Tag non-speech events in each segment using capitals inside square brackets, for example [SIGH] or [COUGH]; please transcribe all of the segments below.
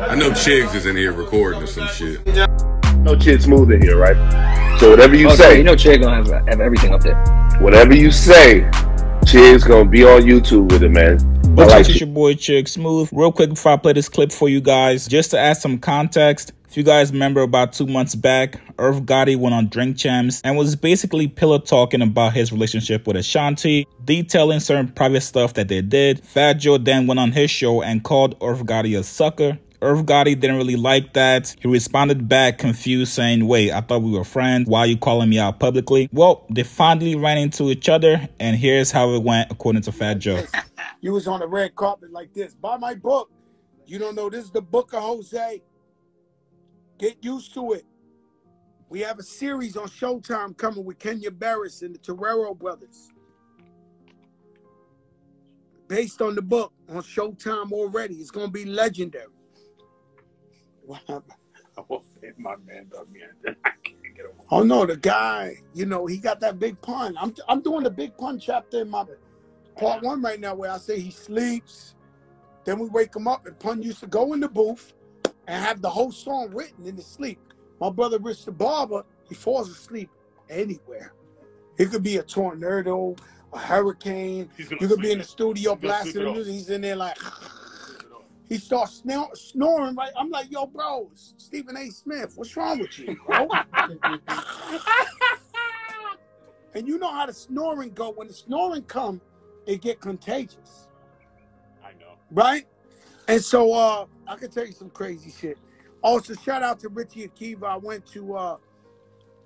I know Chigs is in here recording or some shit. No Chigs Smooth in here, right? So whatever you Oh, say, so you know Chig gonna have, have everything up there. whatever you say, Chig's gonna be on YouTube with it, man. I What's like up, it's your boy Chigs Smooth. Real quick before I play this clip for you guys, just to add some context. If you guys remember about two months back, Irv Gotti went on Drink Champs and was basically pillow talking about his relationship with Ashanti, detailing certain private stuff that they did. Fat Joe then went on his show and called Irv Gotti a sucker. Irv Gotti didn't really like that. He responded back confused saying, wait, I thought we were friends. Why are you calling me out publicly? Well, they finally ran into each other and here's how it went according to Fat Joe. [LAUGHS] You was on the red carpet like this. Buy my book. You don't know this is the book of Jose. Get used to it. We have a series on Showtime coming with Kenya Barris and the Torero brothers. Based on the book on Showtime already. It's gonna be legendary. [LAUGHS] I won't my man yet. [LAUGHS] I can't get away. Oh no, the guy, you know, he got that big pun. I'm I'm doing the big pun chapter in my part one right now where I say he sleeps. Then we wake him up and pun used to go in the booth and have the whole song written in his sleep. My brother Rich the Barber, he falls asleep anywhere. It could be a tornado, a hurricane. You could be in the studio blasting the music. He's in there like he starts snor- snoring right. I'm like, yo, bro, Stephen A. Smith, what's wrong with you, bro? [LAUGHS] and you know how the snoring go. When the snoring come, it get contagious, I know. right? And so uh I can tell you some crazy shit. Also, shout out to Richie Akiva. I went to uh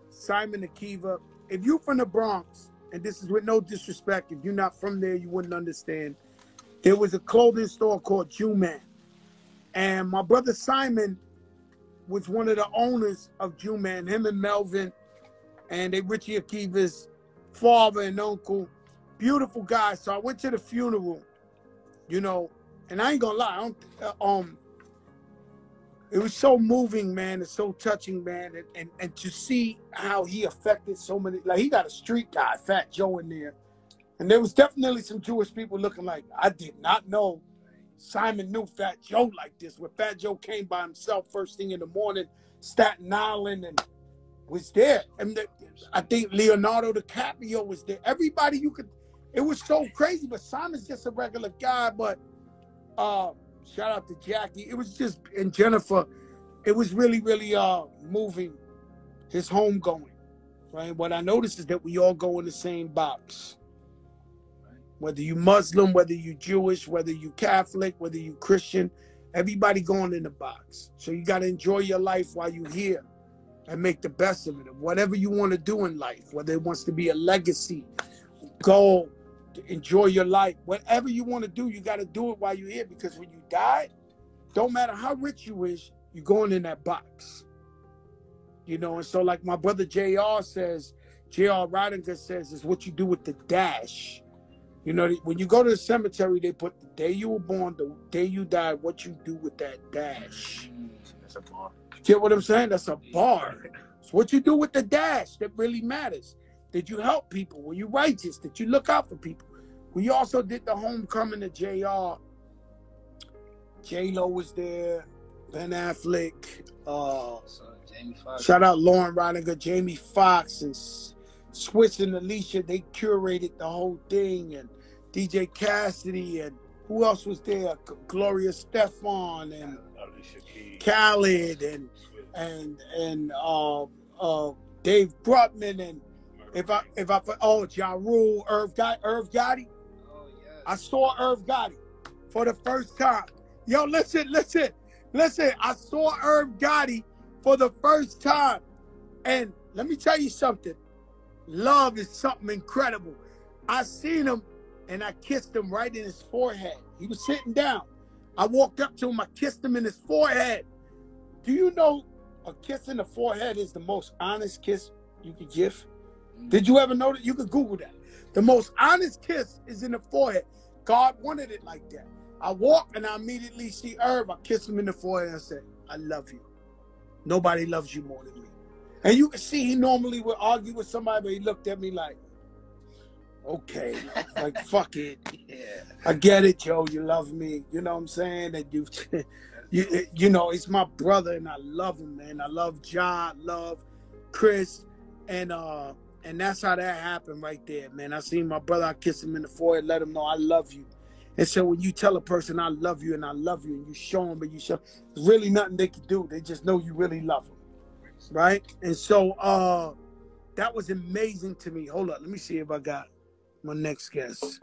Simon Akiva. If you're from the Bronx, and this is with no disrespect, if you're not from there, you wouldn't understand. There was a clothing store called Jew Man. And my brother Simon was one of the owners of Jew Man, him and Melvin, and they Richie Akiva's father and uncle. Beautiful guys. So I went to the funeral, you know, and I ain't gonna lie, I don't, uh, um, it was so moving, man. It's so touching, man. And, and and to see how he affected so many, like he got a street guy, Fat Joe, in there, and there was definitely some Jewish people looking like I did not know Simon knew Fat Joe like this. When Fat Joe came by himself first thing in the morning, Staten Island, and was there. And the, I think Leonardo DiCaprio was there. Everybody you could. It was so crazy. But Simon's just a regular guy. But uh, shout out to Jackie. It was just and Jennifer. It was really, really uh moving. His home going. Right. What I noticed is that we all go in the same box whether you Muslim, whether you Jewish, whether you Catholic, whether you Christian, everybody going in the box. So you got to enjoy your life while you're here and make the best of it. Whatever you want to do in life, whether it wants to be a legacy, goal, enjoy your life, whatever you want to do, you got to do it while you're here because when you die, don't matter how rich you is, you're going in that box. You know, and so like my brother JR says, JR Ridinger says, is what you do with the dash. You know, when you go to the cemetery, they put the day you were born, the day you died, what you do with that dash. That's a bar. Get what I'm saying? That's a bar. It's what you do with the dash that really matters. Did you help people? Were you righteous? Did you look out for people? We also did the homecoming of JR. J Lo was there, Ben Affleck, uh, So Jamie Foxx. Shout out Lauren Ridinger, Jamie Foxx, and S- Swizz and Alicia. They curated the whole thing, and DJ Cassidy, and who else was there? Gloria Estefan and Khaled, and and and uh, uh, Dave Grutman, and if I if I oh Ja Rule, Irv Gotti, Irv Gotti. Oh, yes. I saw Irv Gotti for the first time. Yo, listen, listen, listen. I saw Irv Gotti for the first time. And let me tell you something. Love is something incredible. I seen him and I kissed him right in his forehead. He was sitting down. I walked up to him, I kissed him in his forehead. Do you know a kiss in the forehead is the most honest kiss you could give? Mm. Did you ever know that? You could Google that. The most honest kiss is in the forehead. God wanted it like that. I walk and I immediately see Irv. I kiss him in the forehead and I say, I love you. Nobody loves you more than me. And you can see he normally would argue with somebody, but he looked at me like, okay, like [LAUGHS] fuck it. Yeah. I get it, Joe. You love me. You know what I'm saying? That you [LAUGHS] you, you know, it's my brother, and I love him, man. I love John, love Chris, and uh, and that's how that happened right there, man. I seen my brother, I kissed him in the forehead, let him know I love you. And so when you tell a person I love you and I love you, and you show them, but you show, there's really nothing they can do. They just know you really love them, right? And so uh, that was amazing to me. Hold up, let me see if I got my next guest.